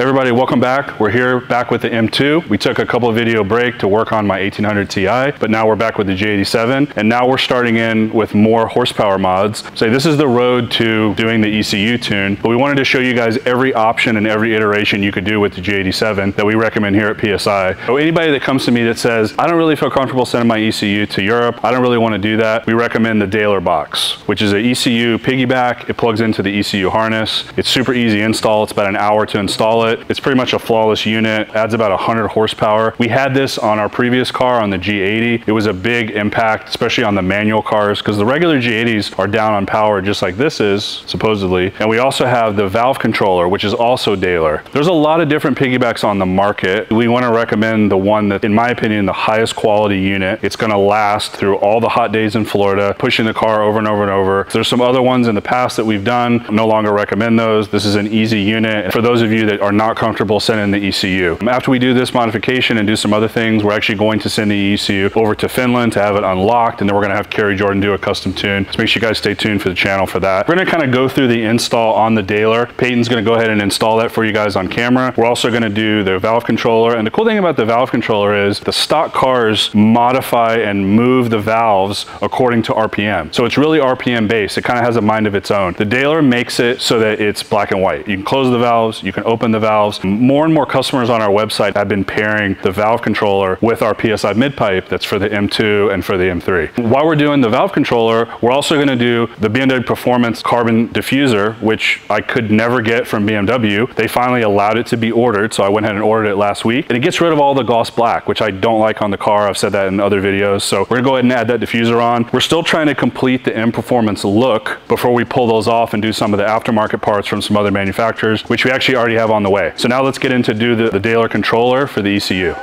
Everybody, welcome back. We're here back with the M2. We took a couple of video break to work on my 1800 Ti, but now we're back with the G87, and now we're starting in with more horsepower mods. So this is the road to doing the ECU tune, but we wanted to show you guys every option and every iteration you could do with the G87 that we recommend here at PSI. So anybody that comes to me that says, I don't really feel comfortable sending my ECU to Europe, I don't really want to do that, we recommend the Dahler box, which is an ECU piggyback. It plugs into the ECU harness. It's super easy install. It's about an hour to install it. It's pretty much a flawless unit, adds about 100 horsepower. We had this on our previous car on the G80. It was a big impact, especially on the manual cars, because the regular G80s are down on power just like this is, supposedly. And we also have the valve controller, which is also Dahler. There's a lot of different piggybacks on the market. We want to recommend the one that, in my opinion, the highest quality unit. It's going to last through all the hot days in Florida, pushing the car over and over and over. There's some other ones in the past that we've done. No longer recommend those. This is an easy unit. For those of you that are not comfortable sending the ECU. After we do this modification and do some other things, we're actually going to send the ECU over to Finland to have it unlocked, and then we're gonna have Kerry Jordan do a custom tune. So make sure you guys stay tuned for the channel for that. We're gonna kind of go through the install on the Dahler. Peyton's gonna go ahead and install that for you guys on camera. We're also gonna do the valve controller, and the cool thing about the valve controller is the stock cars modify and move the valves according to RPM. So it's really RPM based. It kind of has a mind of its own. The Dahler makes it so that it's black and white. You can close the valves, you can open the valves. More and more customers on our website have been pairing the valve controller with our PSI mid pipe that's for the M2 and for the M3. While we're doing the valve controller, we're also gonna do the BMW Performance Carbon Diffuser, which I could never get from BMW. They finally allowed it to be ordered, so I went ahead and ordered it last week. And it gets rid of all the gloss black, which I don't like on the car. I've said that in other videos. So we're gonna go ahead and add that diffuser on. We're still trying to complete the M Performance look before we pull those off and do some of the aftermarket parts from some other manufacturers, which we actually already have on the So now let's get into do the, the Dahler controller for the ECU.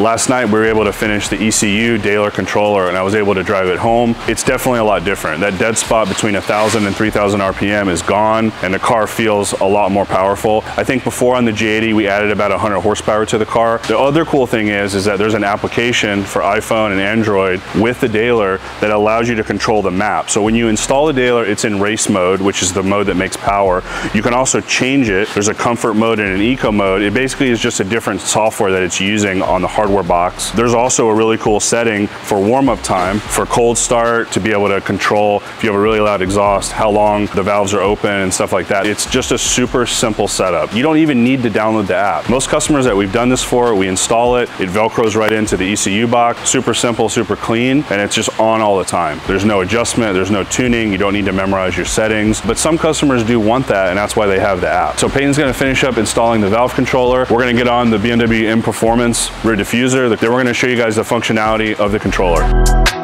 Last night we were able to finish the ECU Dahler controller and I was able to drive it home. It's definitely a lot different. That dead spot between 1,000 and 3,000 RPM is gone and the car feels a lot more powerful. I think before on the G80 we added about 100 horsepower to the car. The other cool thing is, is that there's an application for iPhone and Android with the Dahler that allows you to control the map. So when you install the Dahler, it's in race mode, which is the mode that makes power. You can also change it. There's a comfort mode and an eco mode. It basically is just a different software that it's using on the hardware hardware box. There's also a really cool setting for warm-up time, for cold start, to be able to control, if you have a really loud exhaust, how long the valves are open and stuff like that. It's just a super simple setup. You don't even need to download the app. Most customers that we've done this for, we install it, it Velcros right into the ECU box, super simple, super clean, and it's just on all the time. There's no adjustment, there's no tuning, you don't need to memorize your settings, but some customers do want that, and that's why they have the app. So Peyton's gonna finish up installing the valve controller. We're gonna get on the BMW M Performance rear diffuser Then we're gonna show you guys the functionality of the controller.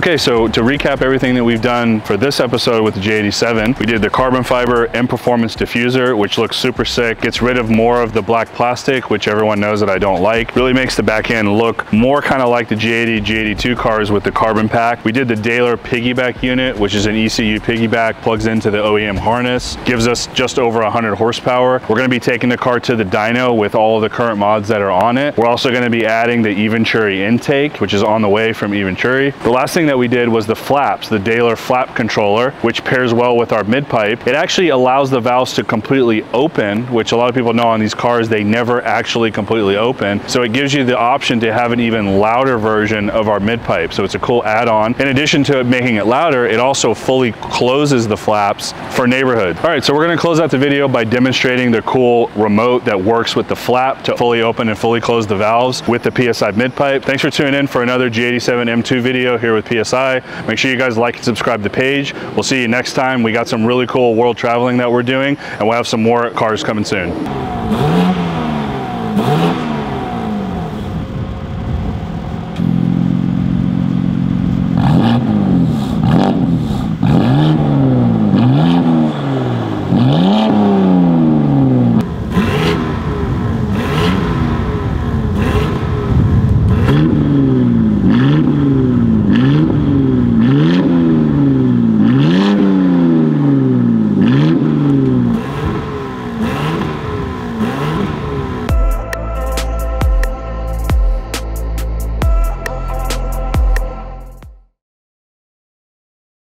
Okay, so to recap everything that we've done for this episode with the G87, we did the carbon fiber M Performance diffuser, which looks super sick, gets rid of more of the black plastic, which everyone knows that I don't like. Really makes the back end look more kind of like the G80, G82 cars with the carbon pack. We did the Dahler piggyback unit, which is an ECU piggyback, plugs into the OEM harness, gives us just over 100 horsepower. We're gonna be taking the car to the dyno with all the current mods that are on it. We're also gonna be adding the Eventuri intake, which is on the way from Eventuri. The last thing that we did was the flaps, the Dahler flap controller, which pairs well with our mid pipe. It actually allows the valves to completely open, which a lot of people know on these cars, they never actually completely open. So it gives you the option to have an even louder version of our mid pipe. So it's a cool add-on. In addition to it making it louder, it also fully closes the flaps for neighborhood. All right, so we're gonna close out the video by demonstrating the cool remote that works with the flap to fully open and fully close the valves with the PSI mid pipe. Thanks for tuning in for another G87 M2 video here with PSI. Make sure you guys like and subscribe the page. We'll see you next time. We got some really cool world traveling that we're doing and we'll have some more cars coming soon.